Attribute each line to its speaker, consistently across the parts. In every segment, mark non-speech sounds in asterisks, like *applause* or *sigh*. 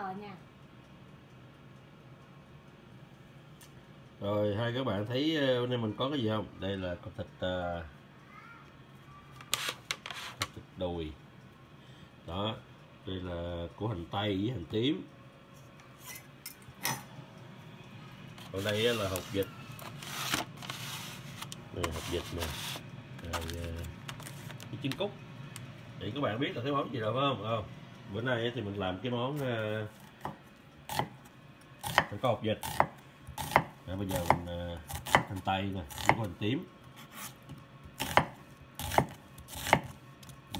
Speaker 1: giờ nha.
Speaker 2: Rồi hai các bạn thấy ờ, bên đây mình có cái gì không? Đây là con thịt uh, thịt đùi. Đó đây là của hành tây với hành tím. Còn đây là hột vịt. Này, hột vịt nè. Rồi uh, cái trứng cút. Thì các bạn biết là cái món gì đâu phải không không? Bữa nay thì mình làm cái món uh, có hột vịt. À, bây giờ mình ờ, uh, hành tây nè với hành tím.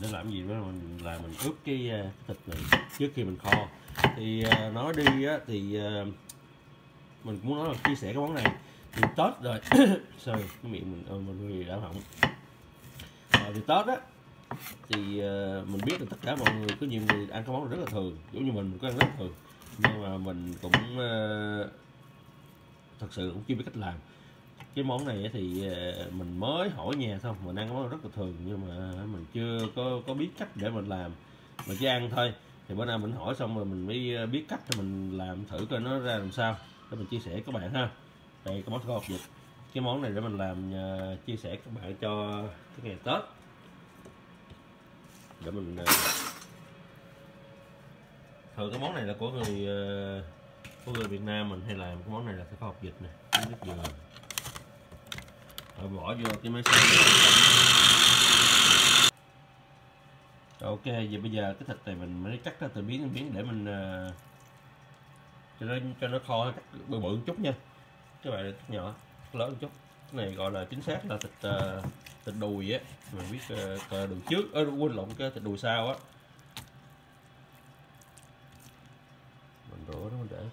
Speaker 2: Để làm gì đó mình là mình ướp cái uh, thịt này trước khi mình kho. Thì uh, nói đi á thì uh, mình muốn nói là chia sẻ cái món này. Thì tết rồi *coughs* sorry cái miệng mình uh, mình đã hỏng à, thì tết á thì uh, mình biết là tất cả mọi người có nhiều người ăn cái món rất là thường giống như mình mình có ăn rất là thường. Nhưng mà mình cũng uh, thật sự cũng chưa biết cách làm. Cái món này thì uh, mình mới hỏi nhà xong mình ăn cái món rất là thường nhưng mà mình chưa có có biết cách để mình làm. Mình chỉ ăn thôi. Thì bữa nay mình hỏi xong rồi mình mới biết cách thì mình làm thử coi nó ra làm sao để mình chia sẻ với các bạn ha. Đây cái món kho vịt. Cái món này để mình làm uh, chia sẻ các bạn cho cái ngày tết để mình ờ, thường cái món này là của người ờ, của người Việt Nam mình hay làm cái món này là cái kho vịt này cái nước dừa rồi bỏ vô cái máy xay. Ok vậy bây giờ cái thịt này mình mới cắt ra từ miếng miếng để mình uh, cho nó cho nó kho cắt bự bự một chút nha. Các bạn nhỏ lớn một chút. Cái này gọi là chính xác là thịt uh, thịt đùi á. Mình biết uh, đùi trước ơ quên lộn cái thịt đùi sau á. Mình rửa nó mình để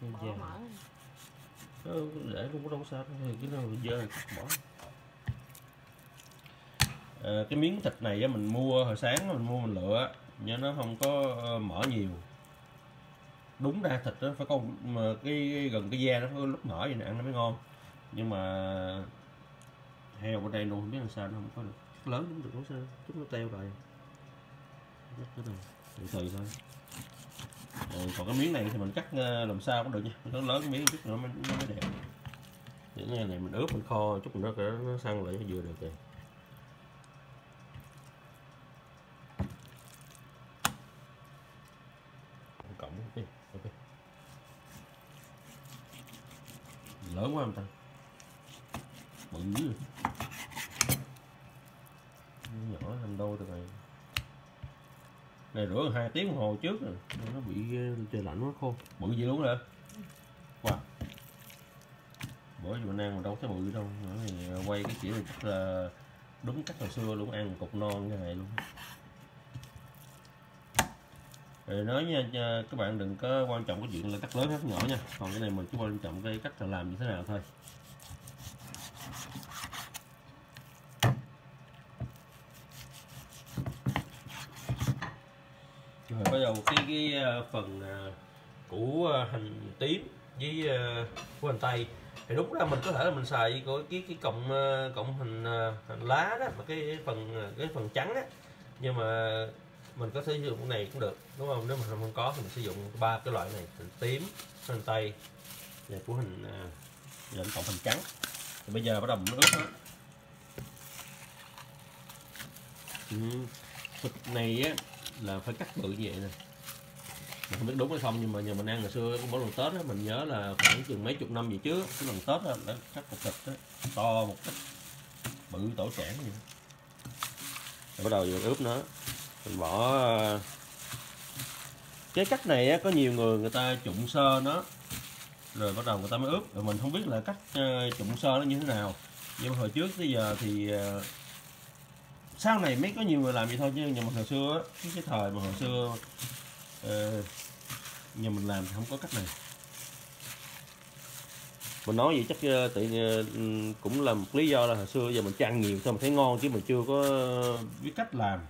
Speaker 2: cái da. ừ, để luôn có đâu sao đâu cái nào dơ thì bỏ. Ờ, cái miếng thịt này á, mình mua hồi sáng mình mua mình lựa nhưng nó không có ờ, mỡ nhiều. Đúng ra thịt nó phải có mà cái, gần cái da nó phải có lúc mỡ vậy nè ăn nó mới ngon. Nhưng mà heo ở đây luôn không biết làm sao nó không có được. Lớn cũng được không sao chút nó teo rồi. Cắt cái này từ từ thôi. Ừ, còn cái miếng này thì mình cắt ờ, làm sao cũng được nha. Nó lớn cái miếng chút nữa mới, nó mới đẹp. Những cái này mình ướp mình kho chút nữa nó nó săn lại vừa được rồi cộng ok ok lớn quá không ta bự dữ rồi. nhỏ thành đôi từ này này rửa hai tiếng đồng hồ trước rồi. Nó bị ờ, trời lạnh quá khô. Bự gì luôn rồi wow. Bữa giờ mình ăn mà đâu thấy bự đâu. Nữa thì ờ, quay cái kiểu chắc là đúng cách hồi xưa luôn ăn cục non như này luôn. Rồi nói nha nha, các bạn đừng có quan trọng cái chuyện là cắt lớn cắt nhỏ nha. Còn cái này mình chỉ quan trọng cái cách là làm như thế nào thôi rồi bắt đầu cái cái ờ, phần ờ, của ờ, hành tím với của hành tây thì lúc ra mình có thể là mình xài cái cái cái cọng cọng hành ờ, hành lá đó mà cái phần cái phần trắng á. Nhưng mà mình có thể sử dụng cái này cũng được đúng không? Nếu mà không có thì mình sử dụng ba cái loại này hành tím hành tây và của hình lệnh cộng hình trắng. Thì bây giờ bắt đầu mình ướp nó. Ừ. thịt này á là phải cắt bự như vậy nè. Mình không biết đúng hay không nhưng mà nhà mình ăn ngày xưa mỗi lần tết á mình nhớ là khoảng chừng mấy chục năm về trước cái lần tết á đã cắt cục thịt á to một cách bự tổ sản vậy bắt đầu mình ướp nó mình bỏ ờ, cái cách này á, có nhiều người người ta trụng sơ nó rồi bắt đầu người ta mới ướp. Rồi mình không biết là cách ờ, trụng sơ nó như thế nào. Nhưng mà hồi trước tới giờ thì ờ, sau này mới có nhiều người làm vậy thôi chứ nhưng mà hồi xưa á, cái, cái thời mà hồi xưa ờ, uh, nhà mình làm thì không có cách này. Mình nói vậy chắc uh, tự uh, cũng là một lý do là hồi xưa giờ mình chăn nhiều thôi mình thấy ngon chứ mình chưa có biết cách làm.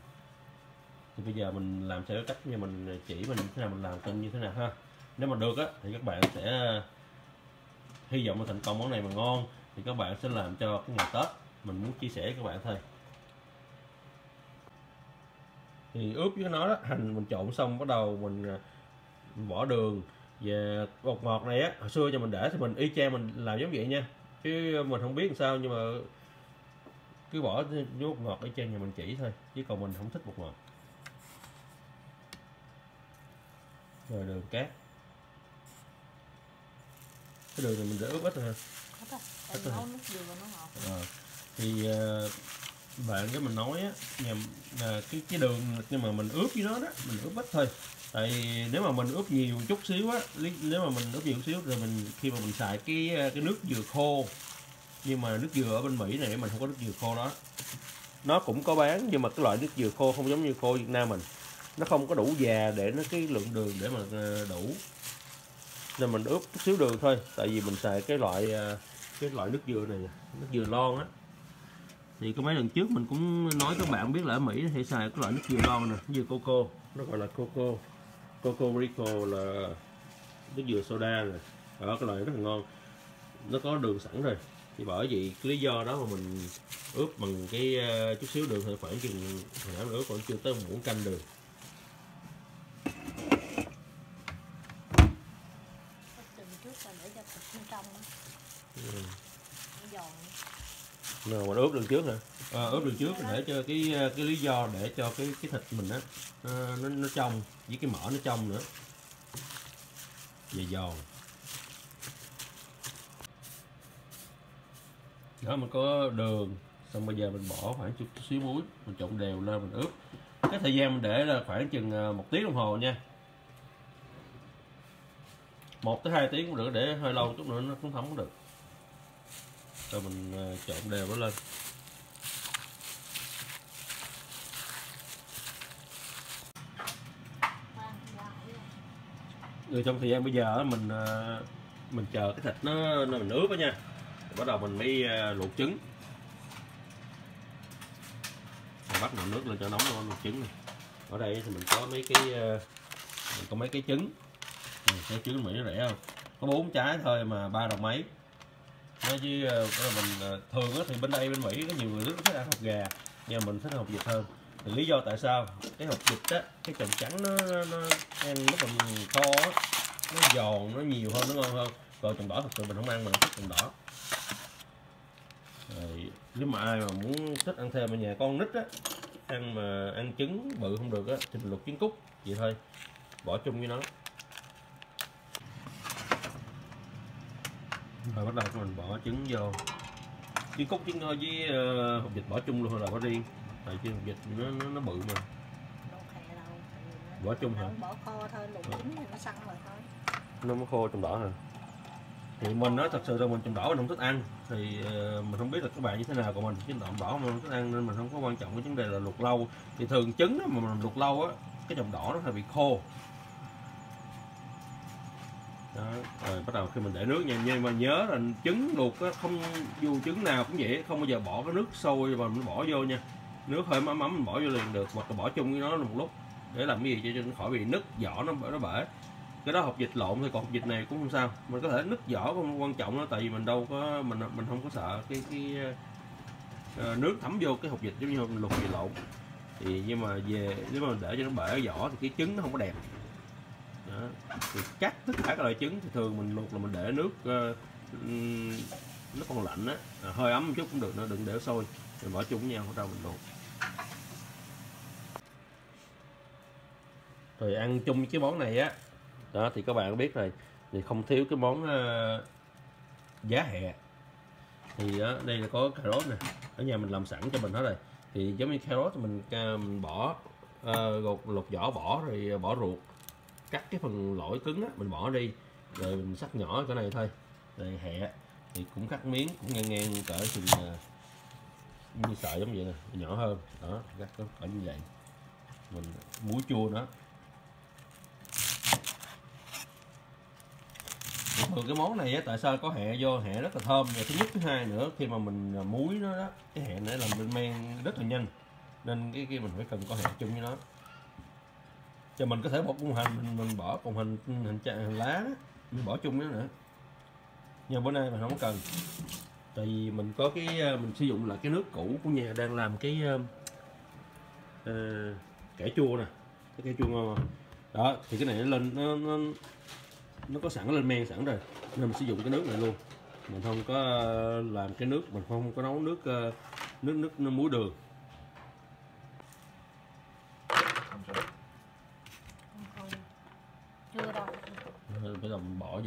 Speaker 2: Thì bây giờ mình làm theo cái cách như mình chỉ mình thế nào mình làm cân như thế nào ha. Nếu mà được á thì các bạn sẽ hy vọng là thành công món này mà ngon thì các bạn sẽ làm cho cái ngày tết. Mình muốn chia sẻ với các bạn thôi thì ướp với nó đó hành mình trộn xong bắt đầu mình mình bỏ đường. Và bột ngọt này á hồi xưa cho mình để thì mình y chang mình làm giống vậy nha. Chứ mình không biết làm sao nhưng mà cứ bỏ vô bột ngọt y chang nhà mình chỉ thôi chứ còn mình không thích bột ngọt. Rồi đường cát. Cái đường này mình để ướp ít thôi ha.
Speaker 1: Nấu nước dừa nó ngọt.
Speaker 2: Ờ, thì ờ, bạn cái mình nói á nhằm là à, cái cái đường nhưng mà mình ướp với nó đó, mình ướp ít thôi. Tại nếu mà mình ướp nhiều chút xíu á nếu mà mình ướp nhiều xíu rồi mình, khi mà mình xài cái à, cái nước dừa khô, nhưng mà nước dừa ở bên Mỹ này, mình không có nước dừa khô đó. Nó cũng có bán, nhưng mà cái loại nước dừa khô không giống như khô Việt Nam mình. Nó không có đủ già để nó cái lượng đường để mà à, đủ. Nên mình ướp chút xíu đường thôi, tại vì mình xài cái loại cái loại nước dừa này nước dừa lon á thì có mấy lần trước mình cũng nói các bạn biết là ở Mỹ thì xài cái loại nước dừa lon nè dừa coco, nó gọi là coco. Coco rico là nước dừa soda nè. Đó, cái loại rất là ngon. Nó có đường sẵn rồi. Thì bởi vì cái lý do đó mà mình ướp bằng cái ờ, chút xíu đường thì khoảng chừng, hồi nãy mình ướp còn chưa tới một muỗng canh đường
Speaker 1: Hết chừng trước là để cho thịt bên trong á.
Speaker 2: Ừ.
Speaker 1: Nó giòn.
Speaker 2: Rồi mình ướp đường trước nè. À, ướp đường trước để cho cái cái lý do để cho cái cái thịt mình á nó, nó nó trong với cái mỡ nó trong nữa. Dày giòn. Đó mình có đường xong bây giờ mình bỏ khoảng chút xíu muối mình trộn đều lên mình ướp. Cái thời gian mình để là khoảng chừng ờ, một tiếng đồng hồ nha. Một tới hai tiếng cũng được để hơi lâu chút nữa nó cũng thấm được rồi mình ờ, trộn đều nó lên. Rồi trong thời gian bây giờ mình ờ, mình chờ cái thịt nó, nó mình ướp đó nha. Rồi bắt đầu mình mới ờ, luộc trứng. Mình bắt nồi nước lên cho nóng luôn luộc trứng này. Ở đây thì mình có mấy cái mình có mấy cái trứng. Ừ, cái trứng Mỹ nó rẻ không? Có bốn trái thôi mà ba đồng mấy nói ờ, chứ là mình ờ, thường á thì bên đây bên Mỹ có nhiều người rất thích ăn hột gà nhưng mà mình thích ăn hột vịt hơn. Thì lý do tại sao cái hột vịt á cái trồng trắng nó, nó, nó ăn lúc mình kho á nó giòn nó nhiều hơn nó ngon hơn. Còn trồng đỏ thật sự mình không ăn mà mình thích trồng đỏ. Rồi nếu mà ai mà muốn thích ăn thêm ở nhà con nít á ăn mà ăn trứng bự không được á thì mình luộc trứng cút vậy thôi. Bỏ chung với nó. Rồi bắt đầu mình bỏ trứng vô. Trứng cút trứng thôi với uh, hột vịt bỏ chung luôn rồi bỏ riêng? Tại chứ hột vịt nó, nó nó bự mà. Bỏ chung hả?
Speaker 1: Bỏ kho thôi, luộc chín thì nó săn rồi thôi.
Speaker 2: nó mới khô trong đỏ hả? Thì mình nói thật sự là mình trồng đỏ mình không thích ăn. Thì ờ, mình không biết là các bạn như thế nào còn mình chứ trồng đỏ mình không thích ăn nên mình không có quan trọng cái vấn đề là luộc lâu. Thì thường trứng á, mà mình luộc lâu á cái trồng đỏ nó hay bị khô đó rồi bắt đầu khi mình để nước nha nhưng mà nhớ là trứng luộc á không dù trứng nào cũng vậy không bao giờ bỏ cái nước sôi và mình bỏ vô nha. Nước hơi mắm mắm mình bỏ vô liền được hoặc là bỏ chung với nó một lúc để làm cái gì cho nó khỏi bị nứt vỏ nó nó bể. Cái đó hộp dịch lộn thì còn hộp dịch này cũng không sao. Mình có thể nứt vỏ không quan trọng đó tại vì mình đâu có mình mình không có sợ cái cái uh, nước thấm vô cái hộp dịch giống như mình luộc gì lộn. Thì nhưng mà về nếu mà để cho nó bể vỏ thì cái trứng nó không có đẹp đó. thì cắt tất cả các loại trứng thì thường mình luộc là mình để nước uh, nó còn lạnh á. À, hơi ấm một chút cũng được nó đừng để sôi. Mình bỏ chung với nhau bắt mình luộc. Rồi ăn chung với cái món này á. Đó thì các bạn biết rồi. Thì không thiếu cái món uh, giá hẹ thì đó, đây là có cà rốt nè. Ở nhà mình làm sẵn cho mình hết rồi. Thì giống như cà rốt thì mình, uh, mình bỏ uh, gột lột vỏ bỏ rồi bỏ ruột cắt cái phần lõi cứng á, mình bỏ đi. Rồi mình sắc nhỏ cái này thôi. Rồi hẹ thì cũng cắt miếng, cũng ngang ngang cỡ chừng à, như sợi giống vậy nè, nhỏ hơn. Đó, cắt có cỡ như vậy. Mình muối chua nữa thường cái món này á, tại sao có hẹ vô? Hẹ rất là thơm. Và thứ nhất, thứ hai nữa, khi mà mình à, muối nó đó, cái hẹ này làm lên men rất là nhanh. Nên cái kia mình phải cần có hẹ chung với nó cho mình có thể bột cung hành mình, mình bỏ cùng hình hình, hình lá đó, mình bỏ chung nữa. Nhưng bữa nay mình không cần. Tại vì mình có cái ờ, mình sử dụng là cái nước cũ của nhà đang làm cái uh, cải chua nè. Cái cải chua ngon không? đó thì cái này nó lên nó nó, nó có sẵn lên men sẵn rồi. Nên mình sử dụng cái nước này luôn. Mình không có làm cái nước mình không có nấu nước ờ, nước nước, nước muối đường
Speaker 1: không thôi chưa đâu
Speaker 2: Rồi bây giờ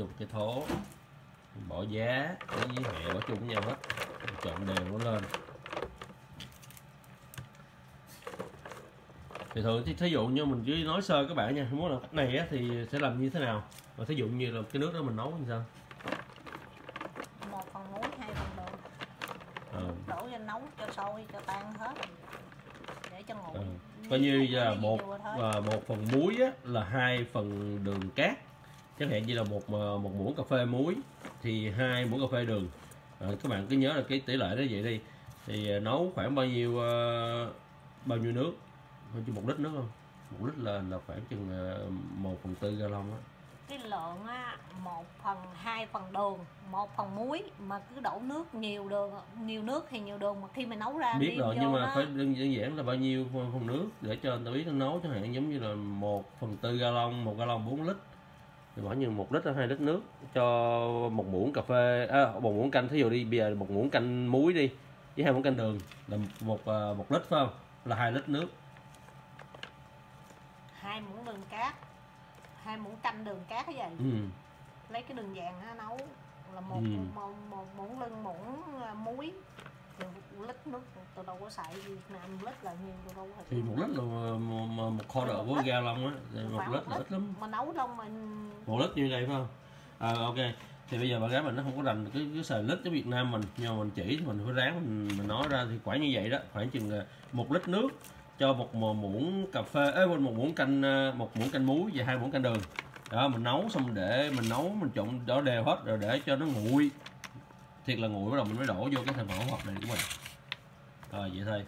Speaker 2: vô cái thố. Bỏ giá với hẹ bỏ chung với nhau hết. Trộn đều nó lên. Thì thường thì thí dụ như mình chỉ nói sơ các bạn nha muốn là cách này á, thì sẽ làm như thế nào? Và thí dụ như là cái nước đó mình nấu như sao?
Speaker 1: Một phần muối hai phần đường.
Speaker 2: Ờ.
Speaker 1: đổ vô nấu cho sôi cho tan hết. Để cho nguội
Speaker 2: Ờ. coi như là một và một phần muối á, là hai phần đường cát chẳng hạn như là một ờ, một muỗng cà phê muối thì hai muỗng cà phê đường. Ờ, các bạn cứ nhớ là cái tỷ lệ đó vậy đi. Thì ờ, nấu khoảng bao nhiêu ờ, bao nhiêu nước? Bao nhiêu một lít nước không? Một lít là là khoảng chừng một phần tư gallon á.
Speaker 1: Cái lượng á một phần hai phần đường một phần muối mà cứ đổ nước nhiều đường nhiều nước thì nhiều đường mà khi mà nấu ra
Speaker 2: biết rồi nhưng mà
Speaker 1: nó-
Speaker 2: phải đơn đơn giản là bao nhiêu phần nước để cho người ta biết nó nấu. Chẳng hạn giống như là một phần tư gallon một gallon 4 lít bỏ như một lít hai lít nước cho một muỗng cà phê à, một muỗng canh thí dụ đi bây giờ một muỗng canh muối đi với hai muỗng canh đường là một à, một lít phải không là hai lít nước
Speaker 1: hai muỗng đường cát hai muỗng canh đường cát cái vậy
Speaker 2: ừ.
Speaker 1: lấy cái đường vàng á nấu là một
Speaker 2: Ừ.
Speaker 1: một, một muỗng lưng muỗng à, muối một lít nước tôi đâu có xài Việt Nam lít là nhiều tôi đâu có
Speaker 2: thì một lít là một, một, một kho đậu
Speaker 1: Một
Speaker 2: của
Speaker 1: lít.
Speaker 2: gallon á một lít là ít lắm.
Speaker 1: mà nấu đâu mà
Speaker 2: một lít như vậy phải không? À ok. Thì bây giờ bạn gái mình nó không có rành cái cái xài lít ở Việt Nam mình nhưng mà mình chỉ thì mình phải ráng mình, mình nói ra thì khoảng như vậy đó. Khoảng chừng một lít nước cho một mu- muỗng cà phê ấy một muỗng canh ờ, một muỗng canh muối và hai muỗng canh đường. Đó mình nấu xong để mình nấu mình trộn đổ đều hết rồi để cho nó nguội thiệt là nguội bắt đầu mình mới đổ vô cái thành phần hỗn hợp này của mình. Rồi vậy thôi.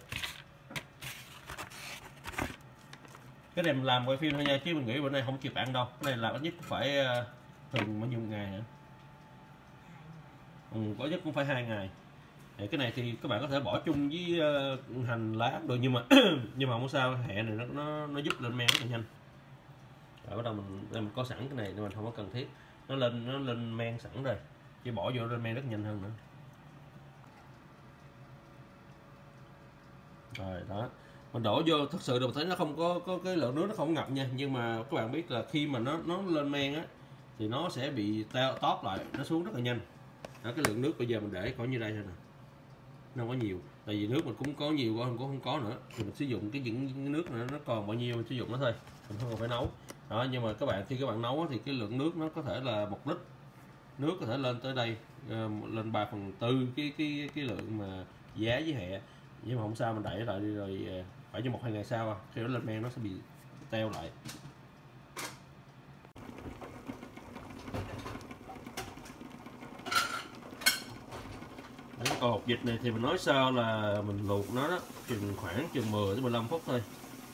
Speaker 2: Cái này mình làm quay phim thôi nha chứ mình nghĩ bữa nay không kịp ăn đâu. Cái này làm ít nhất cũng phải ờ, thường bao nhiêu ngày nữa ừ, có nhất cũng phải hai ngày. Thì cái này thì các bạn có thể bỏ chung với ờ, hành lá được nhưng mà *coughs* nhưng mà không sao hẹ này nó nó, nó giúp lên men rất là nhanh. Rồi bắt đầu mình, đây mình có sẵn cái này nên mình không có cần thiết. Nó lên nó lên men sẵn rồi chỉ bỏ vô lên men rất nhanh hơn nữa. Rồi, đó. Mình đổ vô, thật sự được thấy nó không có có cái lượng nước nó không ngập nha. Nhưng mà các bạn biết là khi mà nó nó lên men á, thì nó sẽ bị teo tóp lại, nó xuống rất là nhanh. Đó, cái lượng nước bây giờ mình để có như đây thôi nè. Nó không có nhiều. Tại vì nước mình cũng có nhiều quá không có không có nữa. Thì mình sử dụng cái những nước này nó còn bao nhiêu mình sử dụng nó thôi. Mình không cần phải nấu. Đó, nhưng mà các bạn, khi các bạn nấu thì cái lượng nước nó có thể là một lít nước có thể lên tới đây ờ, lên 3 phần tư cái cái cái lượng mà giá với hệ nhưng mà không sao mình đẩy lại đi rồi ờ, phải cho một hai ngày sau à. khi nó lên men nó sẽ bị teo lại Đấy, còn hột vịt này thì mình nói sao là mình luộc nó đó chừng khoảng chừng 10 đến 15 phút thôi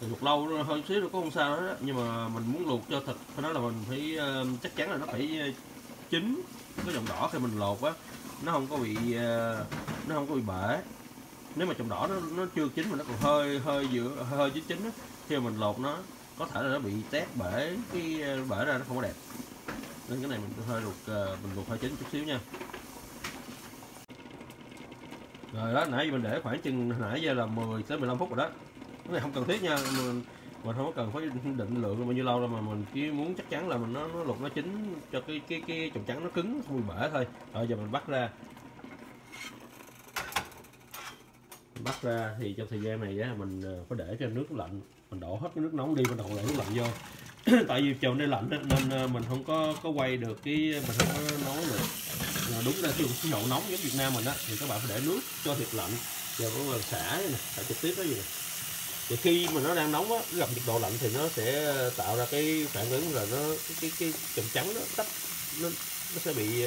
Speaker 2: mình luộc lâu nó hơi xíu nó cũng không sao đó nhưng mà mình muốn luộc cho thật phải nói là mình phải ờ, chắc chắn là nó phải chín cái dòng đỏ khi mình lột á nó không có bị ờ, nó không có bị bể. Nếu mà trồng đỏ nó nó chưa chín mà nó còn hơi hơi giữa hơi chín chín á khi mà mình lột nó có thể là nó bị tét bể cái ờ, bể ra nó không có đẹp. Nên cái này mình hơi luộc ờ, mình luộc hơi chín chút xíu nha. Rồi đó nãy mình để khoảng chừng nãy giờ là 10 tới 15 phút rồi đó. Cái này không cần thiết nha mình, mình không có cần phải định lượng bao nhiêu lâu đâu mà mình chỉ muốn chắc chắn là mình nó, nó luộc nó chín cho cái cái cái trồng trắng nó cứng không bị bể thôi. Rồi giờ mình bắt ra. Mình bắt ra thì trong thời gian này á mình ờ, phải để cho nước lạnh. Mình đổ hết cái nước nóng đi bắt đầu lại nước lạnh vô. *clears throat* Tại vì trời đây lạnh nên ờ, mình không có có quay được cái mình không có nấu được Ờ, đúng ra dùng khí hậu nóng giống Việt Nam mình á thì các bạn phải để nước cho thiệt lạnh. Giờ có xả này, xả trực tiếp đó gì này thì khi mà nó đang nóng á gặp nhiệt độ lạnh thì nó sẽ tạo ra cái phản ứng là nó cái cái, cái chùm trắng nó tách nó nó sẽ bị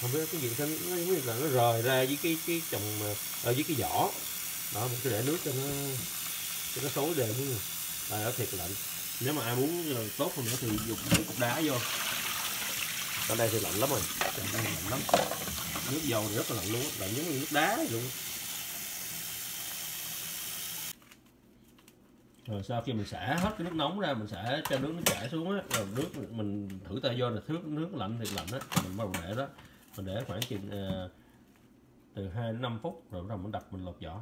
Speaker 2: không biết cái gì nó nó giống như là nó rời ra với cái cái chồng ờ, ở dưới cái vỏ đó mình cứ để nước cho nó cho nó xối đều như là nó thiệt lạnh. Nếu mà ai muốn ờ, tốt hơn nữa thì dùng mấy cục đá vô. Ở đây thì lạnh lắm rồi. Ở đây lạnh lắm. Nước dầu thì rất là lạnh luôn lạnh giống như nước đá luôn. Rồi sau khi mình xả hết cái nước nóng ra mình xả cho nước nó chảy xuống á rồi nước mình thử tay vô là nước nước lạnh thì lạnh á mình bắt đầu để đó. Mình để khoảng chừng uh, từ 2 đến 5 phút rồi bắt đầu mình đập mình lột vỏ.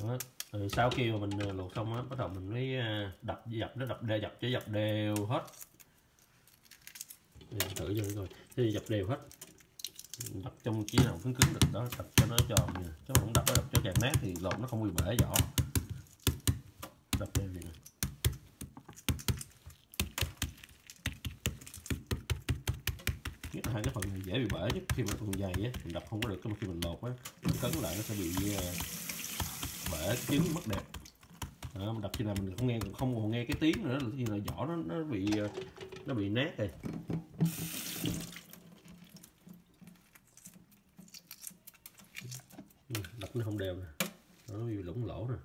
Speaker 2: Đó. rồi sau khi mà mình lột luộc xong á bắt đầu mình mới ờ, đập dập nó đập đều dập cho dập đều hết. Mình thử cho rồi thì dập đều hết đập trong chỉ nào cứng cứng được đó đập cho nó tròn nè. Chứ không đập nó đập cho chạc nát thì lột nó không bị bể vỏ đập đều vậy nè nhất hai cái phần này dễ bị bể nhất. Khi mà phần dày á mình đập không có được cái khi mình lột á mình cấn lại nó sẽ bị ờ, bể trứng mất đẹp. Đó, mình đập khi nào mình không nghe không còn nghe cái tiếng nữa là khi là vỏ nó nó bị ờ, nó bị nát rồi Ừ, đập nó không đều nè. Nó bị lủng lỗ nè.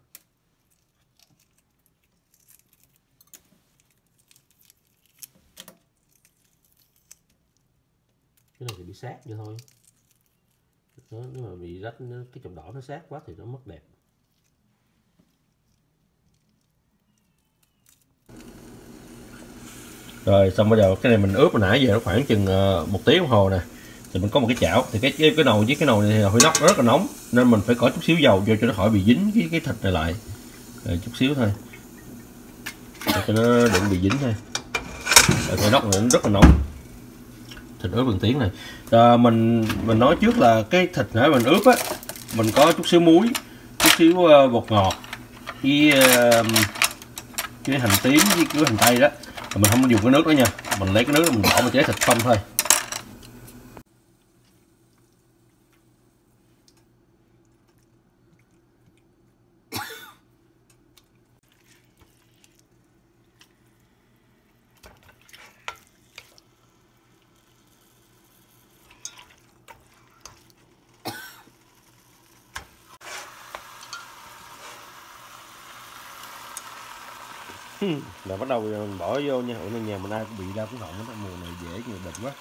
Speaker 2: Cái này thì bị sát vậy thôi. Đó, nếu mà bị rách nó, cái chồng đỏ nó sát quá thì nó mất đẹp. Rồi xong bây giờ cái này mình ướp hồi nãy giờ nó khoảng chừng ờ, một tiếng đồng hồ nè. Thì mình có một cái chảo. Thì cái cái, cái nồi với cái nồi này hơi nóc rất là nóng nên mình phải có chút xíu dầu vô cho nó khỏi bị dính cái cái thịt này lại. Rồi, chút xíu thôi. Để cho nó đừng bị dính thôi. Rồi, cái nóc này nó rất là nóng. Thịt ướp bằng tiếng này. À, mình mình nói trước là cái thịt nãy mình ướp á mình có chút xíu muối chút xíu uh, bột ngọt với uh, cái hành tím với cái hành tây đó. Mình không dùng cái nước đó nha. Mình lấy cái nước đó mình bỏ vào chế thịt không thôi. Ừ. là bắt đầu mình bỏ vô nha. Ở nhà mình ai cũng bị đau cũng họng đó mùa này dễ người bệnh quá.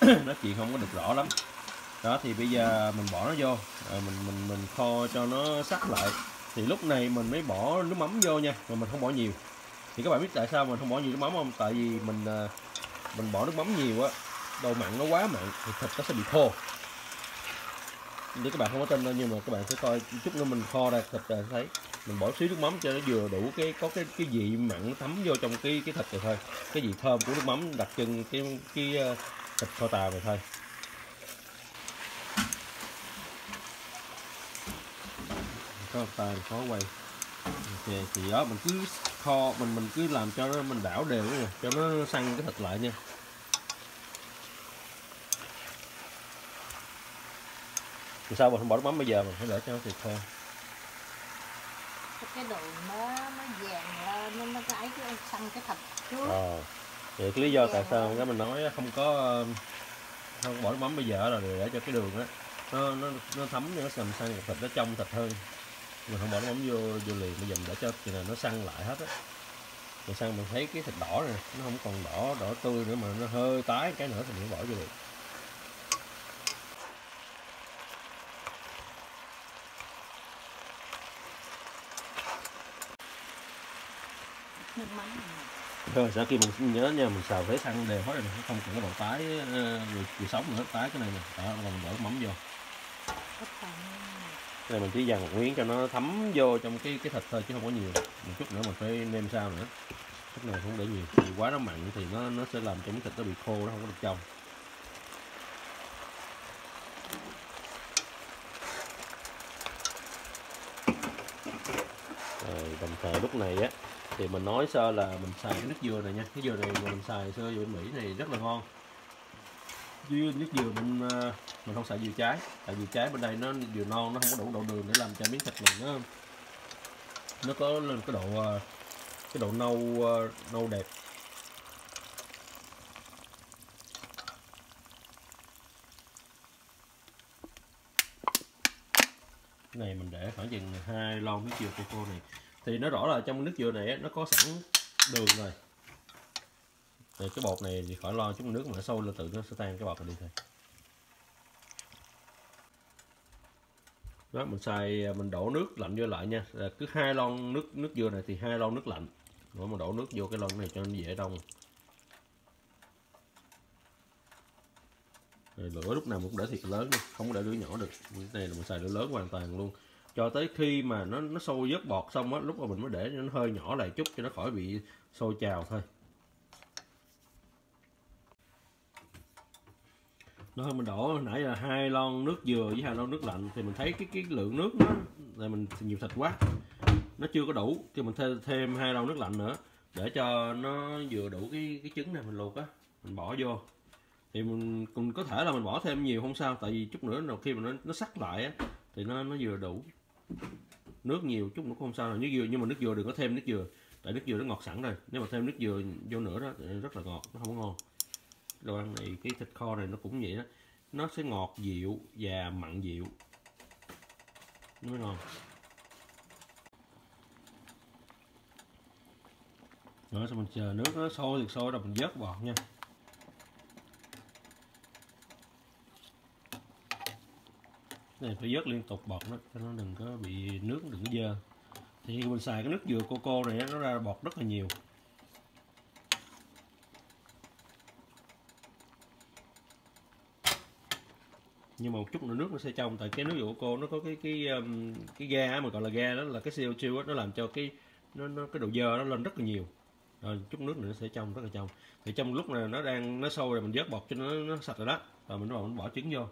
Speaker 2: *coughs* Nói chuyện không có được rõ lắm. Đó, thì bây giờ mình bỏ nó vô. Rồi mình mình mình kho cho nó sắc lại. Thì lúc này mình mới bỏ nước mắm vô nha, mà mình không bỏ nhiều. Thì các bạn biết tại sao mình không bỏ nhiều nước mắm không? Tại vì mình ờ, mình bỏ nước mắm nhiều á đồ mặn nó quá mặn thì thịt nó sẽ bị khô. Nếu các bạn không có tin đâu, nhưng mà các bạn sẽ coi chút nữa mình kho ra thịt ra thấy mình bỏ xíu nước mắm cho nó vừa đủ cái, có cái cái vị mặn nó thấm vô trong cái cái thịt này thôi. Cái vị thơm của nước mắm đặc trưng cái cái ờ, thịt kho tàu này thôi. Có tay khó quay. Ok, thì đó, mình cứ kho, mình mình cứ làm cho nó, mình đảo đều nha cho nó săn cái thịt lại nha. Thì sao mà không bỏ nước mắm bây giờ mình phải để cho nó thịt thôi
Speaker 1: cái đường nó nó vàng lên nó nó cái cái săn cái thịt trước.
Speaker 2: Ờ vậy cái lý do tại sao cái mình nói không có um, không bỏ nước mắm bây giờ là để cho cái đường á, nó nó nó thấm nó sầm săn thịt nó trong thịt hơn. Mình không bỏ nước mắm vô vô liền, bây giờ mình để cho thì là nó săn lại hết á. Rồi săn mình thấy cái thịt đỏ này nó không còn đỏ đỏ tươi nữa mà nó hơi tái cái nữa thì mình bỏ vô được
Speaker 1: nước mắm
Speaker 2: rồi sau khi mình nhớ nha mình xào thấy xăng đều hết rồi mình không cần cái độ tái người, người sống nữa tái cái này nè. Đó mình đổ mắm vô. Cái này mình chỉ dằn một miếng cho nó thấm vô trong cái cái thịt thôi chứ không có nhiều. Một chút nữa mình phải nêm sao nữa. Chút này không để nhiều vì quá nó mặn thì nó nó sẽ làm cho miếng thịt nó bị khô nó không có được trong. Rồi đồng thời lúc này á thì mình nói sơ là mình xài cái nước dừa này nha. Cái dừa này mà mình xài sơ dừa mỹ này rất là ngon. Dưa nước dừa mình ờ, mình không xài dừa trái. Tại vì trái bên đây nó, dừa non nó không có đủ độ đường để làm cho miếng thịt này nó nó có lên cái độ ờ, cái độ nâu ờ, nâu đẹp. Cái này mình để khoảng chừng hai lon nước dừa coco này thì nó rõ là trong nước dừa này nó có sẵn đường rồi. Thì cái bột này thì khỏi lo chút nước mà nó sôi lên tự nó sẽ tan cái bột này đi thôi. Đó, mình xài à, mình đổ nước lạnh vô lại nha. Là cứ hai lon nước nước dừa này thì hai lon nước lạnh. Rồi mình đổ nước vô cái lon này cho nó dễ đông. Rồi lửa lúc nào cũng để thiệt lớn, không có để lửa nhỏ được. Cái này là mình xài lửa lớn hoàn toàn luôn cho tới khi mà nó nó sôi vớt bọt xong á, lúc mà mình mới để nó hơi nhỏ lại chút cho nó khỏi bị sôi trào thôi. Đó mình đổ, nãy là hai lon nước dừa với hai lon nước lạnh, thì mình thấy cái cái lượng nước nó, là mình nhiều thịt quá. Nó chưa có đủ, thì mình thêm thêm hai lon nước lạnh nữa, để cho nó vừa đủ cái cái trứng này mình luộc á, mình bỏ vô. Thì mình cũng có thể là mình bỏ thêm nhiều không sao, tại vì chút nữa nào khi mà nó nó sắc lại á, thì nó nó vừa đủ nước nhiều chút nữa cũng không sao là nước dừa, nhưng mà nước dừa đừng có thêm nước dừa. Tại nước dừa nó ngọt sẵn rồi. Nếu mà thêm nước dừa vô nữa đó, thì rất là ngọt, nó không có ngon. Đồ ăn này, cái thịt kho này nó cũng vậy đó. Nó sẽ ngọt dịu và mặn dịu. Nó mới ngon. Rồi xong mình chờ nước nó sôi thì sôi rồi mình vớt bọt nha. Này phải vớt liên tục bọt nó cho nó đừng có bị nước đừng có dơ. Thì mình xài cái nước dừa coco này nó ra bọt rất là nhiều. Nhưng mà một chút nữa nước nó sẽ trong tại cái nước dừa cô nó có cái cái um, cái ga mà gọi là ga đó là cái CO2 đó, nó làm cho cái nó, nó cái độ dơ nó lên rất là nhiều. Rồi chút nước nữa nó sẽ trong rất là trong. Thì trong lúc này nó đang nó sâu rồi mình vớt bọt cho nó, nó sạch rồi đó rồi mình bắt đầu mình bỏ trứng vô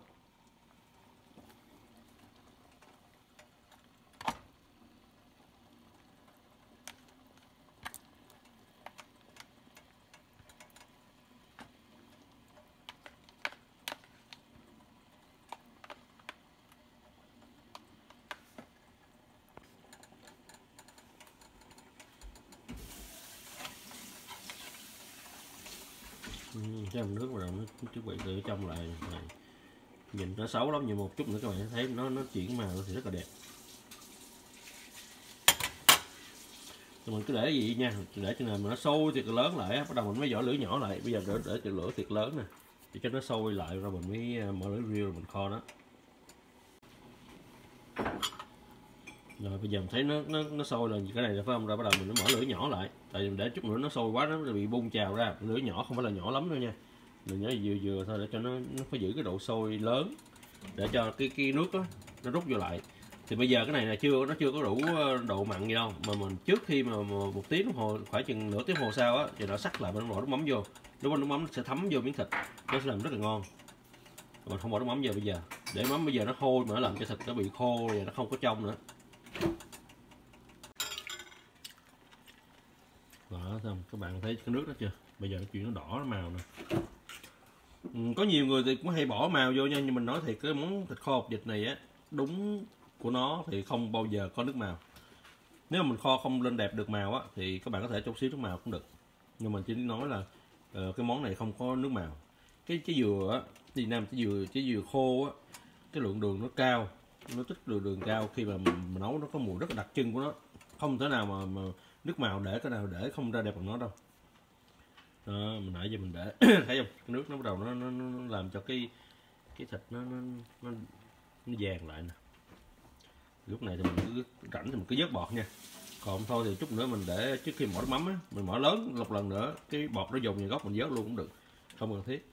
Speaker 2: Ừ, cái nước vào nó chuẩn bị từ trong lại này. nhìn nó xấu lắm nhưng một chút nữa các bạn sẽ thấy nó nó chuyển màu thì rất là đẹp. Thì mình cứ để gì nha, để cho nào mà nó sôi thiệt lớn lại bắt đầu mình mới vỏ lửa nhỏ lại, bây giờ để để cho lửa thiệt lớn nè, để cho nó sôi lại rồi mình mới à, mở lửa riêu mình kho nó. Rồi bây giờ mình thấy nó nó nó sôi rồi cái này là phải không? Ra bắt đầu mình nó mở lửa nhỏ lại, tại vì để chút nữa nó sôi quá nó bị bung trào ra lửa nhỏ không phải là nhỏ lắm đâu nha mình nhớ vừa vừa thôi, để cho nó nó phải giữ cái độ sôi lớn, để cho cái cái nước đó nó rút vô lại. Thì bây giờ cái này là chưa, nó chưa có đủ ờ, độ mặn gì đâu, mà mình trước khi mà một tiếng đồng hồ, khoảng chừng nửa tiếng hồ sau á, thì nó sắc lại mình bỏ nước mắm vô. Lúc đó nước mắm sẽ thấm vô miếng thịt, nó sẽ làm rất là ngon. Mình không bỏ nước mắm vào bây giờ, để mắm bây giờ nó hôi mà nó làm cho thịt nó bị khô và nó không có trong nữa. Đó xong, các bạn thấy cái nước đó chưa? Bây giờ nó chuyển nó đỏ nó màu nè ừ, có nhiều người thì cũng hay bỏ màu vô nha nhưng mình nói thiệt cái món thịt kho hột vịt này á đúng của nó thì không bao giờ có nước màu. Nếu mà mình kho không lên đẹp được màu á thì các bạn có thể chút xíu nước màu cũng được. Nhưng mà chỉ nói là uh, cái món này không có nước màu. Cái cái dừa á Việt Nam cái dừa cái dừa khô á cái lượng đường nó cao nó tích lượng đường cao khi mà mình, mình nấu nó có mùi rất là đặc trưng của nó. Không thể nào mà, mà nước màu để cái nào để không ra đẹp bằng nó đâu đó, mình nãy giờ mình để. *clears throat* Thấy không? Cái nước nó bắt đầu nó, nó, nó làm cho cái cái thịt nó nó nó, nó vàng lại nè. Lúc này thì mình cứ rảnh thì mình cứ vớt bọt nha. Còn thôi thì chút nữa mình để trước khi mở mắm á mình mở lớn một lần nữa cái bọt nó dùng như gốc mình vớt luôn cũng được. Không cần thiết.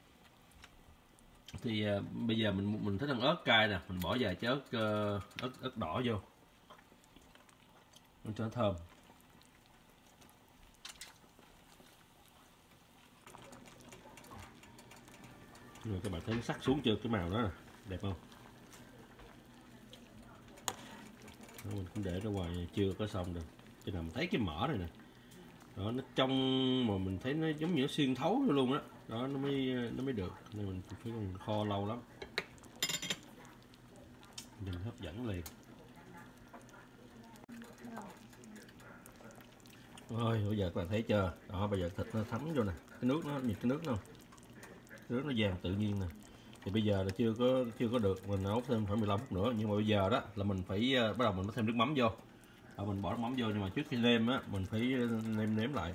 Speaker 2: Thì à, bây giờ mình mình thích ăn ớt cay nè mình bỏ vài trái ớt ờ, ớt ớt đỏ vô. Cho nó thơm. Rồi các bạn thấy sắc xuống chưa? Cái màu đó nè đẹp không? Đó, mình cũng để ra ngoài chưa có xong được. Cho nào mình thấy cái mỡ này nè. Đó nó trong mà mình thấy nó giống như nó xuyên thấu luôn á. Đó. đó nó mới nó mới được. Nên mình phải còn kho lâu lắm. Nhìn hấp dẫn liền. Rồi bây giờ các bạn thấy chưa? Đó bây giờ thịt nó thấm vô nè. Cái nước nó nhìn cái nước nó nước nó vàng tự nhiên nè. Thì bây giờ là chưa có chưa có được mình nấu thêm khoảng 15 phút nữa. Nhưng mà bây giờ đó là mình phải uh, bắt đầu mình thêm nước mắm vô. À, mình bỏ nước mắm vô nhưng mà trước khi nêm á mình phải ờ, nêm nếm lại.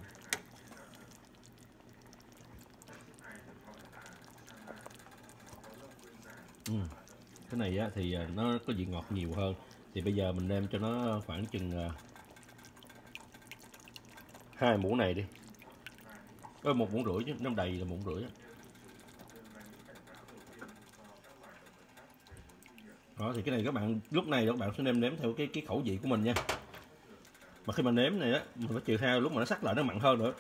Speaker 2: Ừ. cái này á, thì ờ, nó có vị ngọt nhiều hơn. Thì bây giờ mình nêm cho nó khoảng chừng hai muỗng này đi. Ơ, một muỗng rưỡi chứ nó đầy là muỗng rưỡi á. Đó thì cái này các bạn lúc này các bạn sẽ nêm nếm theo cái cái khẩu vị của mình nha. Mà khi mà nếm này á mình phải chịu theo lúc mà nó sắc lại nó mặn hơn nữa.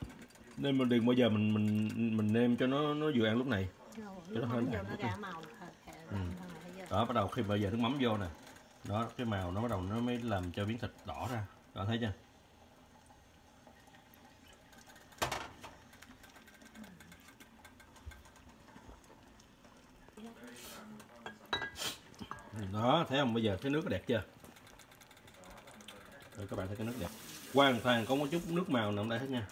Speaker 2: Nên mình đừng bao giờ mình mình mình nêm cho nó nó vừa ăn lúc này.
Speaker 1: Rồi,
Speaker 2: Cho nó hơi
Speaker 1: màu
Speaker 2: Ừ. đó bắt đầu khi bây giờ nước mắm vô nè. Đó cái màu nó bắt đầu nó mới làm cho miếng thịt đỏ ra. Bạn thấy chưa? Đó, thấy không? Bây giờ cái nước đẹp chưa? Rồi, các bạn thấy cái nước đẹp. Hoàn toàn không có chút nước màu nằm đây hết nha.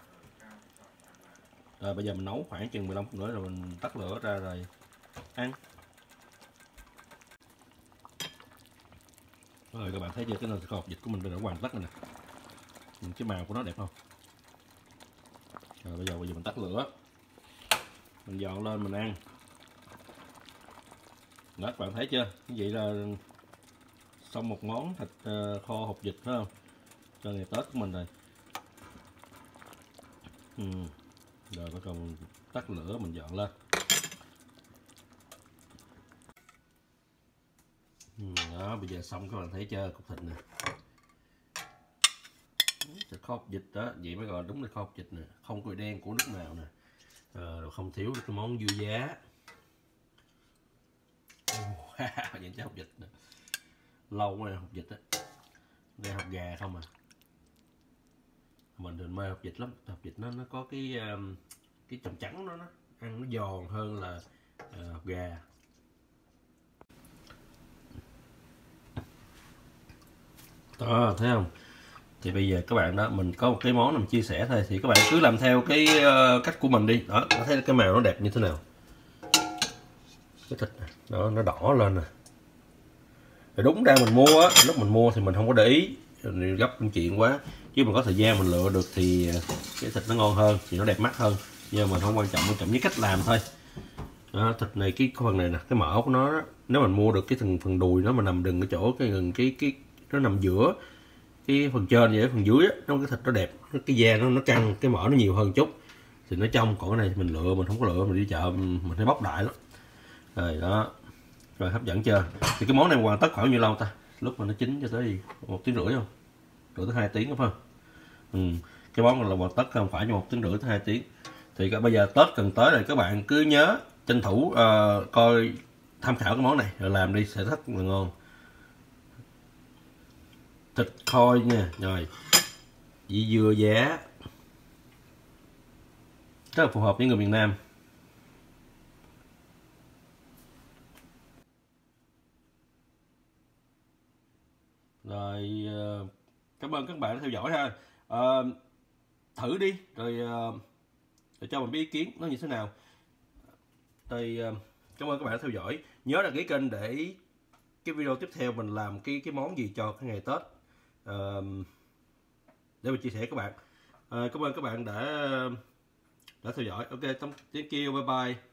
Speaker 2: Rồi, bây giờ mình nấu khoảng chừng 15 phút nữa rồi mình tắt lửa ra rồi ăn. Rồi, các bạn thấy chưa? Cái nồi hộp vịt của mình bây giờ hoàn tất rồi nè. Nhìn cái màu của nó đẹp không? Rồi, bây giờ bây giờ mình tắt lửa. Mình dọn lên, mình ăn đó các bạn thấy chưa? Như vậy là xong một món thịt ờ, kho hộp vịt phải không? Cho ngày tết của mình rồi. Ừ. rồi bắt đầu tắt lửa mình dọn lên. Ừ, đó bây giờ xong các bạn thấy chưa? Cục thịt nè. Thịt kho hộp vịt đó vậy mới gọi đúng là kho hộp vịt nè. Không có đen của nước nào nè. À, không thiếu được cái món dưa giá những trái hộp vịt nữa. lâu quá hộp vịt á. Đây hộp gà không à? Mình thường mê hộp vịt lắm. Hộp vịt nó nó có cái um, cái trồng trắng nó nó ăn nó giòn hơn là ờ, uh, hộp gà. Đó thấy không? Thì bây giờ các bạn đó mình có một cái món mình chia sẻ thôi. Thì các bạn cứ làm theo cái uh, cách của mình đi. Đó thấy cái màu nó đẹp như thế nào cái thịt này, đó nó đỏ lên nè. Thì đúng ra mình mua á lúc mình mua thì mình không có để ý. Gấp công chuyện quá. Chứ mình có thời gian mình lựa được thì à, cái thịt nó ngon hơn thì nó đẹp mắt hơn. Nhưng mà không quan trọng quan trọng với cách làm thôi. Đó, thịt này cái phần này nè cái mỡ của nó đó, nếu mình mua được cái phần phần đùi nó mà nằm đừng cái chỗ cái gần cái cái nó nằm giữa cái phần trên vậy phần dưới đó, nó cái thịt nó đẹp cái da nó nó căng cái mỡ nó nhiều hơn chút. Thì nó trong còn cái này mình lựa mình không có lựa mình đi chợ mình thấy bóc đại lắm rồi đó. Rồi hấp dẫn chưa? Thì cái món này hoàn tất khoảng nhiêu lâu ta? Lúc mà nó chín cho tới một tiếng rưỡi không? Rưỡi tới hai tiếng đúng không? Ừ. cái món này là hoàn tất không? Phải như một tiếng rưỡi tới hai tiếng. Thì các- bây giờ tết gần tới rồi các bạn cứ nhớ tranh thủ uh, coi tham khảo cái món này. Rồi làm đi sẽ rất là ngon. Thịt khoi nha. Rồi. Vị dừa giá. Rất là phù hợp với người miền Nam. Rồi ờ, cảm ơn các bạn đã theo dõi ha. Ờ, thử đi rồi, ờ, rồi cho mình biết ý kiến nó như thế nào. Rồi ờ, cảm ơn các bạn đã theo dõi. Nhớ đăng ký kênh để cái video tiếp theo mình làm cái cái món gì cho cái ngày Tết. Ờ, để mình chia sẻ với các bạn. Ờ, cảm ơn các bạn đã đã theo dõi. Ok thank you bye bye.